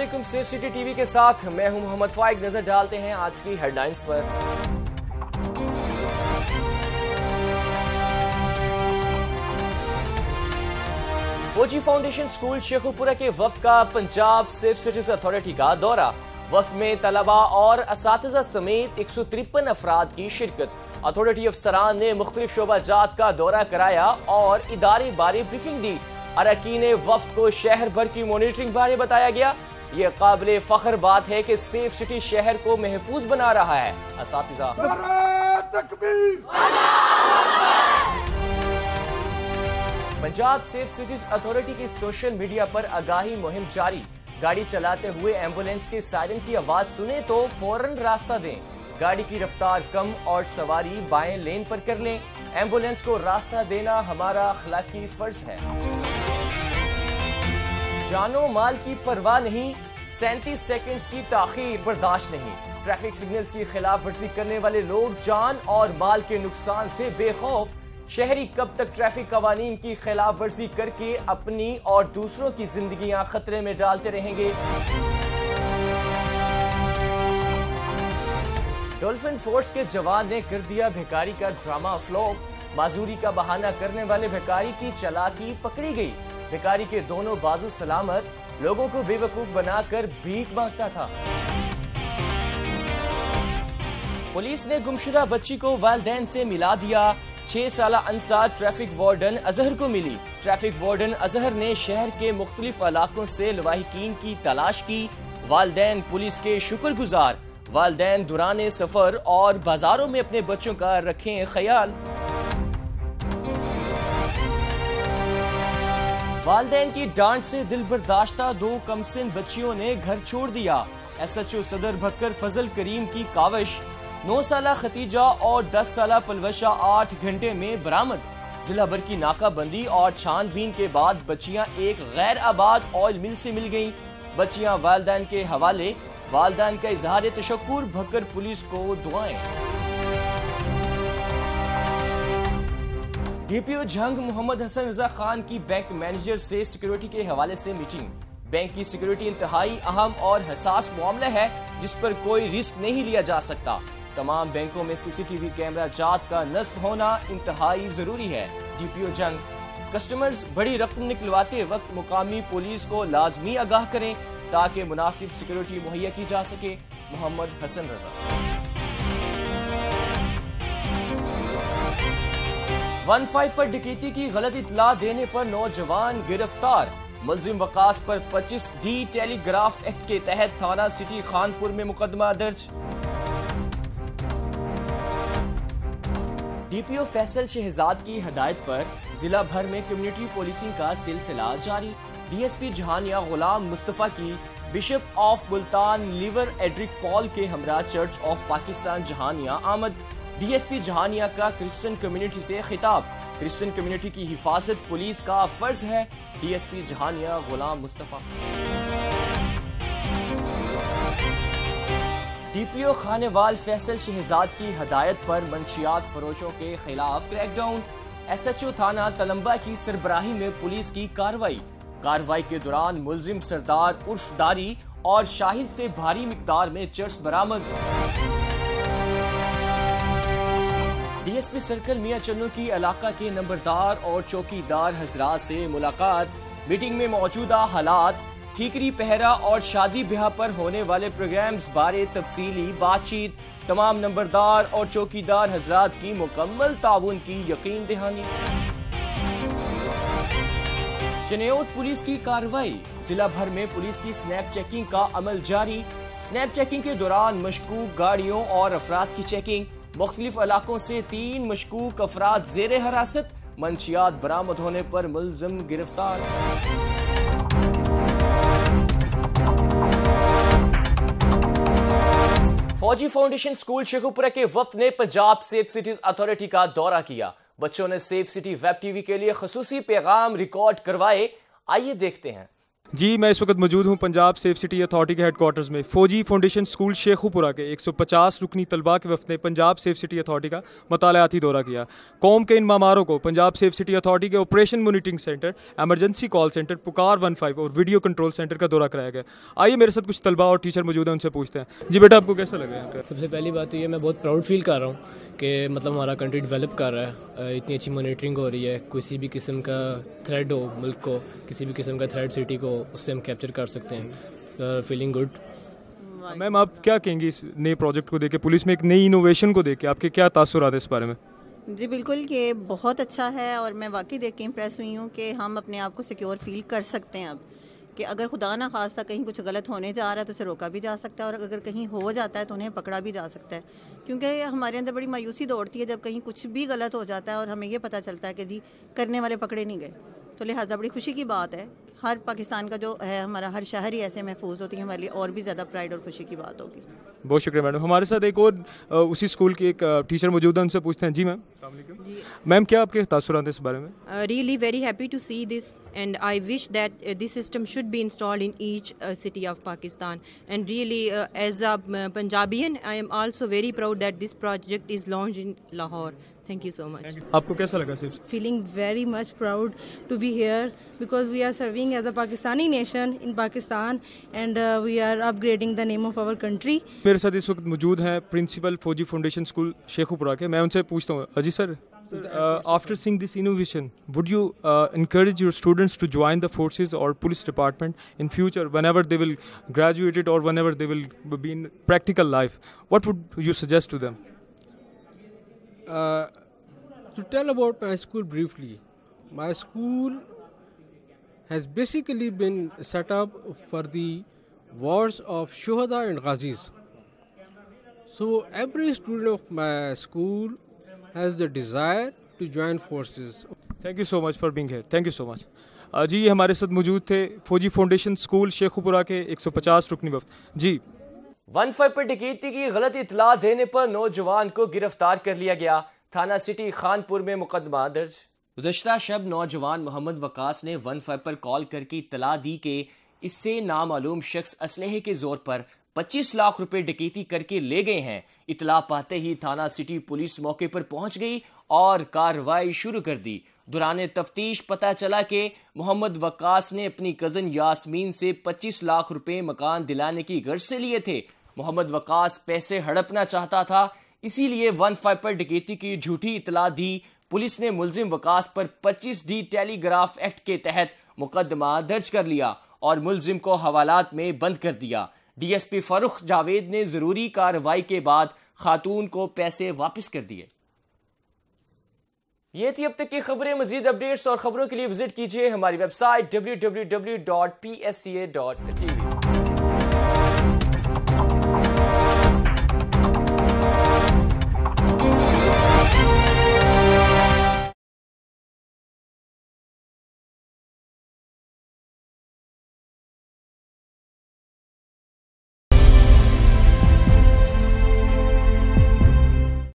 علیکم، safe city T V کے ساتھ میں ہوں محمد فائق۔ نظر ڈالتے ہیں آج کی ہیڈ لائنز پر۔ فوجی فاؤنڈیشن سکول شیخوپورہ کے وفد کا پنجاب سیف سٹیز اتھارٹی کا دورہ۔ وفد میں طلبہ اور اساتذہ سمیت ایک سو ترپن افراد کی شرکت۔ اتھارٹی افسران نے مختلف شعبہ جات کا دورہ کرایا اور ادارے بارے بریفنگ دی۔ اراکین وفد کو شہر بھر کی مانیٹرنگ بارے بتایا گیا۔ یہ قابل فخر بات ہے کہ سیف سٹی شہر کو محفوظ بنا رہا ہے۔ اساتذہ۔ پنجاب سیف سٹیز اتھارٹی کی سوشل میڈیا پر آگاہی مہم جاری۔ گاڑی چلاتے ہوئے ایمبولینس کے سائرن کی آواز سنیں تو فوراً راستہ دیں۔ گاڑی کی رفتار کم اور سواری بائیں لین پر کر لیں۔ ایمبولینس کو راستہ دینا ہمارا اخلاقی فرض ہے۔ جانو مال کی پرواہ نہیں سینتیس سیکنڈز کی تاخیر برداشت نہیں۔ ٹریفک سگنلز کی خلاف ورزی کرنے والے لوگ جان اور مال کے نقصان سے بے خوف۔ شہری کب تک ٹریفک قوانین کی خلاف ورزی کر کے اپنی اور دوسروں کی زندگیاں خطرے میں ڈالتے رہیں گے۔ ڈولفن فورس کے جوان نے کر دیا بھیکاری کا ڈرامہ فلوپ۔ معذوری کا بہانہ کرنے والے بھیکاری کی چلاکی پکڑی گئی۔ بھیکاری کے دونوں بازو سلامت لوگوں کو بے وقوف بنا کر بھیک مانگتا تھا۔ پولیس نے گمشدہ بچی کو والدین سے ملا دیا۔ چھ سالہ انسار ٹریفک وارڈن اظہر کو ملی۔ ٹریفک وارڈن اظہر نے شہر کے مختلف علاقوں سے لواحقین کی تلاش کی۔ والدین پولیس کے شکر گزار۔ والدین دوران سفر اور بازاروں میں اپنے بچوں کا رکھیں خیال۔ والدین کی ڈانٹ سے دل برداشتہ دو کمسن بچیوں نے گھر چھوڑ دیا۔ ایس ایچ او صدر بھکر فضل کریم کی کاوش۔ نو سالہ ختیجہ اور دس سالہ پلوشہ آٹھ گھنٹے میں برامد ضلع بھر کی ناکہ بندی اور چھان بین کے بعد بچیاں ایک غیر آباد آئل مل سے مل گئیں۔ بچیاں والدین کے حوالے، والدین کا اظہار تشکر، بھکر پولیس کو دعائیں۔ D P O Jhang Muhammad Hassan Raza Khan کی بینک مینیجر سے سیکیورٹی کے حوالے سے میٹنگ۔ بینک کی سیکیورٹی انتہائی اہم اور حساس معاملہ ہے، جس پر کوئی رسک نہیں لیا جا سکتا۔ تمام بینکوں میں سی سی ٹی وی کیمرہ جات کا نصب ہونا انتہائی ضروری ہے۔ ڈی پی او جنگ کسٹمرز بڑی رقم نکلواتے وقت مقامی پولیس کو لازمی آگاہ کریں تاکہ مناسب سیکیورٹی مہیا کی جا سکے۔ محمد حسن رضا۔ ون فائیو پر ڈکیتی کی غلط اطلاع دینے پر نوجوان گرفتار۔ ملزم وقاص پر پچیس ڈی ٹیلی گراف ایکٹ کے تحت تھانہ سٹی خانپور میں مقدمہ درج۔ D P O Faisal Shahzad کی ہدایت پر ضلع بھر میں کمیونٹی پولیسنگ کا سلسلہ جاری۔ ڈی ایس پی جہانیہ غلام مصطفیٰ کی bishop of Multan Leo Roderick Paul کے ہمراہ چرچ آف پاکستان جہانیہ آمد۔ ڈی ایس پی جہانیہ کا کرسچن کمیونٹی سے خطاب۔ کرسچن کمیونٹی کی حفاظت پولیس کا فرض ہے۔ ڈی ایس پی جہانیہ غلام مصطفیٰ۔ ڈی پی او خانے وال فیصل شہزاد کی ہدایت پر منشیات فروشوں کے خلاف crackdown. S H O تھانہ تلمبا کی سربراہی میں پولیس کی کاروائی۔ کاروائی کے دوران ملزم سردار عرف داری اور شاہد سے بھاری مقدار میں چرس برامد ڈی سرکل میاں چنو کی علاقہ کے نمبردار اور چوکی دار حضرات سے ملاقات۔ میٹنگ میں موجودہ حالات ٹھیکری پہرا اور شادی بیاہ پر ہونے والے پروگرامز بارے تفصیلی بات چیت، تمام نمبردار اور چوکی دار حضرات کی مکمل تعاون کی یقین دہانی۔ چنیوٹ پولیس کی کاروائی ضلع بھر میں پولیس کی سنیپ چیکنگ کا عمل جاری۔ سنیپ چیکنگ کے دوران مشکوک گاڑیوں اور افراد کی چیکنگ۔ مختلف علاقوں سے تین مشکوک افراد زیر حراست، منشیات برامد ہونے پر ملزم گرفتار۔ فوجی فاؤنڈیشن سکول شیخوپورہ کے وفد نے پنجاب سیف سٹیز اتھارٹی کا دورہ کیا۔ بچوں نے safe city web T V کے لیے خصوصی پیغام ریکارڈ کروائے۔ آئیے دیکھتے ہیں۔ جی میں اس وقت موجود ہوں پنجاب سیف سٹی اتھارٹی کے ہیڈ کوارٹرز میں۔ فوجی فاؤنڈیشن اسکول شیخو پورا کے ایک سو پچاس رکنی طلباء کے وفد نے پنجاب سیف سٹی اتھارٹی کا مطالعاتی دورہ کیا۔ قوم کے ان ماماروں کو پنجاب سیف سٹی اتھارٹی کے operation monitoring center emergency call center Pukar one five اور ویڈیو کنٹرول سینٹر کا دورہ کرایا گیا۔ آئیے میرے ساتھ کچھ طلباء اور ٹیچر موجود ہیں، ان سے پوچھتے ہیں۔ جی بیٹا، آپ کو کیسا لگا یہاں پہ سب سے پہلی بات تو یہ میں بہت پراؤڈ فیل کر رہا ہوں کہ مطلب ہمارا کنٹری ڈیولپ کر رہا ہے۔ اتنی اچھی مانیٹرنگ ہو رہی ہے۔ کسی بھی قسم کا تھریڈ ہو ملک کو، کسی بھی قسم کا تھریڈ سٹی کو اس سے ہم کیپچر کر سکتے ہیں. فیلنگ گڈ میم آپ کیا کہیں گی اس نئے پروجیکٹ کو دیکھ کے؟ پولیس میں ایک نئی انوویشن کو دیکھ کے آپ کے کیا تاثرات ہیں اس بارے میں؟ جی بالکل کہ بہت اچھا ہے اور میں واقعی دیکھ کے امپریس ہوئی ہوں کہ ہم اپنے آپ کو سیکیور فیل کر سکتے ہیں اب. کہ اگر خدا نہ خواستہ کہیں کچھ غلط ہونے جا رہا ہے تو اسے روکا بھی جا سکتا ہے اور اگر کہیں ہو جاتا ہے تو انہیں پکڑا بھی جا سکتا ہے. کیونکہ ہمارے اندر بڑی مایوسی دوڑتی ہے جب کہیں کچھ بھی غلط ہو جاتا ہے اور ہمیں یہ پتہ چلتا ہے کہ جی کرنے والے پکڑے نہیں گئے. تو لہٰذا بڑی خوشی کی بات ہے۔ ہر پاکستان کا جو ہے ہمارا ہر شہر ہی ایسے محفوظ ہوتی ہے ہمارے لیے اور بھی زیادہ پرائڈ اور خوشی کی بات ہوگی۔ بہت شکریہ میڈم۔ ہمارے ساتھ ایک اور اسی اسکول کی ایک ٹیچر موجود ہیں ان سے پوچھتے ہیں۔ جی میم۔ میم کیا آپ کے تاثرات ہیں اس بارے میں؟ Really very happy to see this and I wish that this system should be installed in each city of Pakistan and really as a Punjabian I am also very proud that this project is launched in Lahore thank you so much آپ کو کیسا لگا feeling very much proud to be here because we are serving as a Pakistani nation in Pakistan and we are up grading the name of our country میرے ساتھ اس وقت موجود ہیں principal فوجی فاؤنڈیشن اسکول شیخو پورا کے میں ان سے پوچھتا ہوں اجی sir after seeing this innovation would you encourage your students to join the forces اور police department in future whenever they will graduated اور whenever they will be in practical life what would you suggest to them to tell about my school briefly, my school has basically been set up for the wars of Shuhada and Ghazis. So every student of my school has the desire to join forces. Thank you so much for being here thank you so much جی یہ ہمارے ساتھ موجود تھے فوجی foundation school Shekau پورا کے ایک سو پچاس رکنی وفد جی ون فائیو پر ڈکیتی کی غلط اطلاع دینے پر نوجوان کو گرفتار کر لیا گیا تھانہ سٹی خانپور میں مقدمہ درج۔ گزشتہ شب نوجوان محمد وقاص نے ون فائیو پر کال کر کے اطلاع دی کہ اس سے نامعلوم شخص اسلحے کے زور پر پچیس لاکھ روپے ڈکیتی کر کے لے گئے ہیں۔ اطلاع پاتے ہی تھانہ سٹی پولیس موقع پر پہنچ گئی اور کاروائی شروع کر دی۔ دوران تفتیش پتا چلا کہ محمد وقاص نے اپنی کزن یاسمین سے پچیس لاکھ روپے مکان دلانے کی غرض سے لیے تھے۔ محمد وقاص پیسے ہڑپنا چاہتا تھا۔ اسی لیے ون فائیو پر ڈکیتی کی جھوٹی اطلاع دی۔ پولیس نے ملزم وکاس پر پچیس ڈی ٹیلی گراف ایکٹ کے تحت مقدمہ درج کر لیا اور ملزم کو حوالات میں بند کر دیا۔ D S P Farrukh Javed نے ضروری کارروائی کے بعد خاتون کو پیسے واپس کر دیے۔ یہ تھی اب تک کی خبریں۔ مزید اپڈیٹس اور خبروں کے لیے وزٹ کیجیے ہماری ویب سائٹ ڈبلو